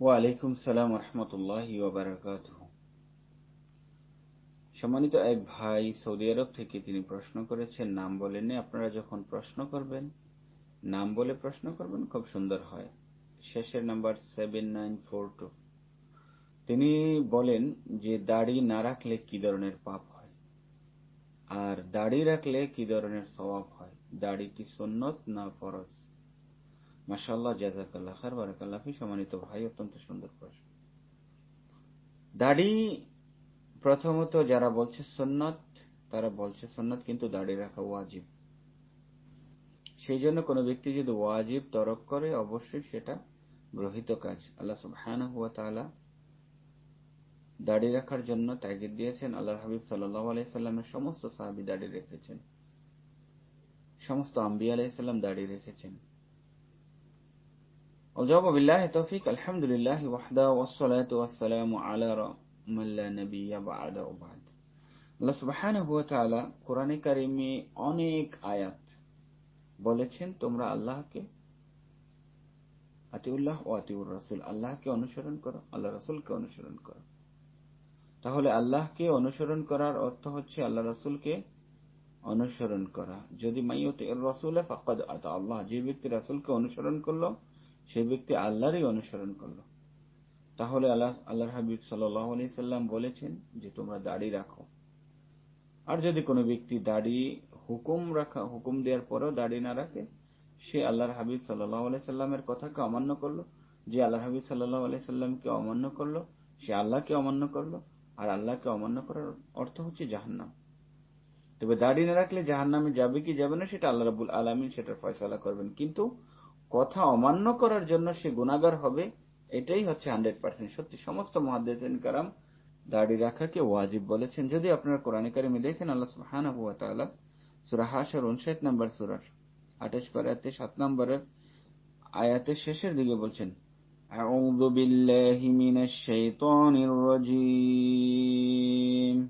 ওয়ালাইকুম সালাম রহমতুল্লাহ সম্মানিত এক ভাই সৌদি আরব থেকে তিনি প্রশ্ন করেছেন, নাম বলেননি আপনারা যখন প্রশ্ন করবেন, নাম বলে প্রশ্ন করবেন, খুব সুন্দর হয়। শেষের number seven nine four two তিনি বলেন যে, দাড়ি না রাখলে কি ধরনের পাপ হয়? আর দাড়ি রাখলে কি ধরনের স্বভাব হয়? দাড়ি কি সুন্নত না ফরজ? মাসাল্লাহ জাজাকাল্লাহ খার বারাকাল্লাফি সম্মানিত ভাই, অত্যন্ত সুন্দর প্রশ্ন দাড়ি প্রথমত যারা বলছে সন্ন্যত তারা বলছে সন্ন্যত কিন্তু দাড়ি রাখা ওয়াজিব। সেই জন্য কোনো ব্যক্তি যদি ওয়াজিব তরক করে, অবশ্যই সেটা গ্রহিত কাজ। আল্লাহ সুবহান হুয়া তালা দাড়ি রাখার জন্য তাগিদ দিয়েছেন। আল্লাহ হাবিব সাল্লাহ আলাইসাল্লামের সমস্ত সাহাবি দাড়ি রেখেছেন। সমস্ত আম্বি আলাইসাল্লাম দাড়ি রেখেছেন। الجواب بالله توفيق الحمد لله وحده والصلاة والسلام على من لا نبي بعد وبعد আল্লাহ সুবহানাহু ওয়া তাআলা কোরআনে কারিমে অনেক আয়াত বলেছেন তোমরা আল্লাহকে আতিউল্লাহ ও আতিউর রাসূল আল্লাহকে অনুসরণ করো আল্লাহ রাসূলকে অনুসরণ করো তাহলে আল্লাহকে অনুসরণ করার অর্থ হচ্ছে আল্লাহ রাসূলকে অনুসরণ করা যদি মাইয়ত এর রাসূলে ফাকাদ আতা আল্লাহ যে ব্যক্তি রাসূলকে অনুসরণ করলো সেই ব্যক্তি আল্লাহরই অনুসরণ করল। তাহলে আল্লাহ আল্লাহ হাবিব সাল্লাম বলেছেন যে তোমরা দাড়ি রাখো। আর যদি কোনো ব্যক্তি দাড়ি হুকুম রাখা, হুকুম দেওয়ার পরেও দাড়ি না রাখে, সে আল্লাহর হাবিব সাল্লাহ সাল্লামের কথাকে অমান্য করল। যে আল্লাহ হাবিব সাল্লাহ সাল্লামকে অমান্য করল, সে আল্লাহকে অমান্য করল। আর আল্লাহকে অমান্য করার অর্থ হচ্ছে জাহান্নাম। তবে দাড়ি না রাখলে জাহান্নামে যাবে কি যাবে না, সেটা আল্লাহ রাবুল আলমিন সেটার ফয়সলা করবেন। কিন্তু কথা অমান্য করার জন্য সে গুণাগার হবে এটাই হচ্ছে হান্ড্রেড পার্সেন্ট সত্যি সমস্ত মহাদেসেন কারাম দাড়ি রাখাকে ওয়াজিব বলেছেন যদি আপনারা কোরআনে কারিমে দেখেন আল্লাহ সুবহানাহু ওয়া তাআলা সূরা হাশর 59 নম্বর সূরার 28 পারাতে 7 নম্বরের আয়াতের শেষের দিকে বলছেন আউযু বিল্লাহি মিনাশ শাইতানির রাজীম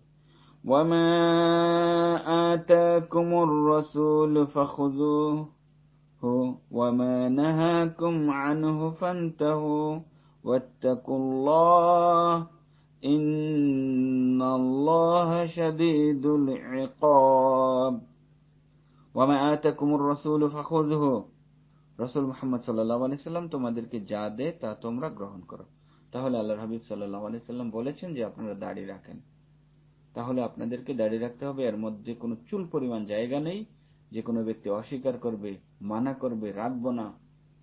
وما آتاكم الرسول فخذوه وما نهاكم عنه فانتهوا واتقوا الله إن الله شديد العقاب وما آتاكم الرسول فخذه রসুল মোহাম্মদ সাল্লাহ আলি সাল্লাম তোমাদেরকে যা দে তা তোমরা গ্রহণ করো তাহলে আল্লাহ হাবিব সাল্লাহ আলি সাল্লাম বলেছেন যে আপনারা দাড়ি রাখেন তাহলে আপনাদেরকে দাড়ি রাখতে হবে এর মধ্যে কোনো চুল পরিমাণ জায়গা নেই যে কোনো ব্যক্তি অস্বীকার করবে, মানা করবে, রাখব না।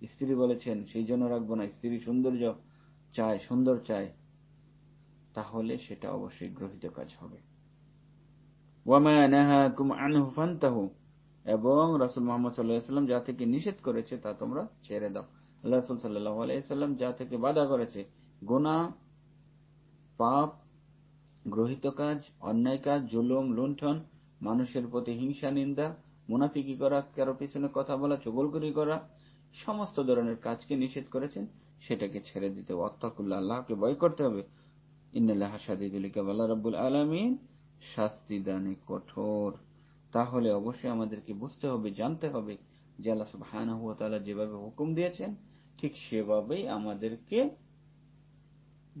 স্ত্রী বলেছেন, সেই জন্য রাখব না। স্ত্রী সৌন্দর্য চায়, সুন্দর চায়। তাহলে সেটা অবশ্যই গ্রহিত কাজ হবে। এবং রাসুল মোহাম্মদ সাল্লাহাম যা থেকে নিষেধ করেছে, তা তোমরা ছেড়ে দাও। রসুল সাল্লাহ আলাইসাল্লাম যা থেকে বাধা করেছে গোনা পাপ, গ্রহিত কাজ, অন্যায় কাজ, জুলুম, লুণ্ঠন, মানুষের প্রতি হিংসা, নিন্দা মুনাফিকি করা, কারও পিছনে কথা বলা চগলগুরি করা, সমস্ত ধরনের কাজকে নিষেধ করেছেন, সেটাকে ছেড়ে দিতে অত্তাকুল্লাহ আল্লাহকে ভয় করতে হবে। তাহলে অবশ্যই আমাদেরকে বুঝতে হবে, জানতে হবে যে আল্লাহ যেভাবে হুকুম দিয়েছেন, ঠিক সেভাবেই আমাদেরকে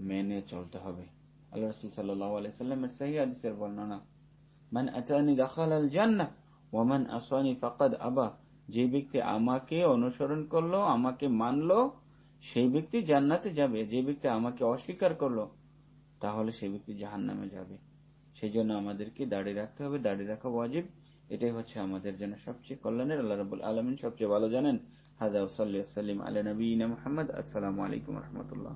মেনে চলতে হবে। আল্লাহ রাসূল সাল্লাল্লাহু আলাইহি সাল্লামের সহিহ বর্ণনা, মান আতানি ওয়ামান আসানি ফাকাদ আবা। যে ব্যক্তি আমাকে অনুসরণ করল, আমাকে মানলো, সেই ব্যক্তি জান্নাতে যাবে। যে ব্যক্তি আমাকে অস্বীকার করল, তাহলে সেই ব্যক্তি জাহান নামে যাবে। সেই জন্য আমাদেরকে দাঁড়িয়ে রাখতে হবে। দাঁড়িয়ে রাখা ওয়াজিব। এটাই হচ্ছে আমাদের জন্য সবচেয়ে কল্যাণের। আল্লাহ রবুল আলমিন সবচেয়ে ভালো জানেন। হাজা সাল্লাম আলী নবীন মোহাম্মদ। আসসালামু আলাইকুম রহমতুল্লাহ।